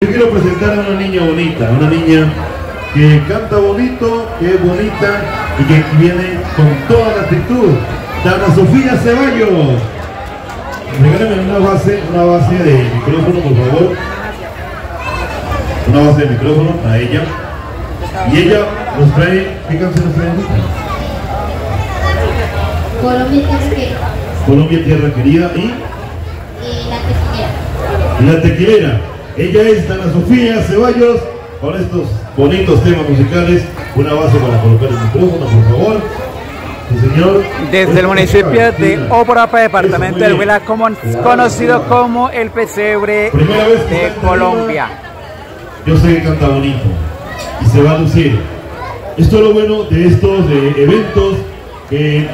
Yo quiero presentar a una niña bonita, una niña que canta bonito, que es bonita y que viene con toda la actitud. Dana Sofía Ceballos. Regálame una base, una base de micrófono, por favor. Una base de micrófono a ella. Y ella nos trae, ¿qué canción nos trae? Colombia Tierra Querida Colombia Tierra Querida y y La Tequilera. La Tequilera. Ella es Dana Sofía Ceballos con estos bonitos temas musicales. Una base para colocar el micrófono, por favor. Sí, señor. Desde el municipio de Oporapa, departamento del Huila, como- conocido como el pesebre de Colombia. Yo sé que canta bonito y se va a lucir. Esto es lo bueno de estos eh, eventos que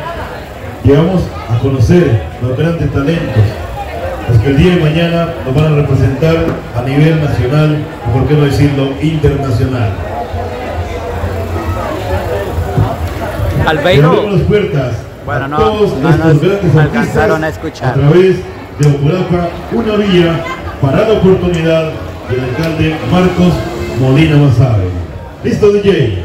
llevamos a conocer los grandes talentos, los que el día de mañana nos van a representar a nivel nacional y por qué no decirlo internacional. Albeiro, las puertas Bueno, a no- todos no estos grandes alcanzaron a escuchar. a través de Ocurapa, una vía para la oportunidad del alcalde Marcos Molina Masabe. ¿Listo, DJ?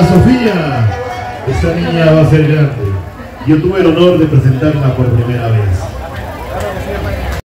Sofía. Esta niña va a ser grande. Yo tuve el honor de presentarla por primera vez.